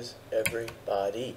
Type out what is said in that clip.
Is everybody?